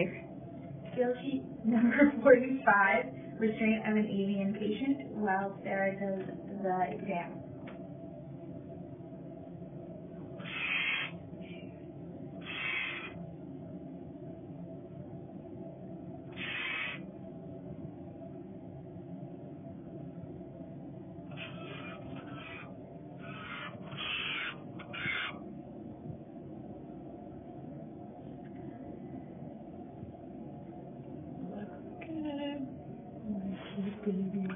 Sheet number forty-five, restraint of an avian patient while Sarah does the exam. полюбил.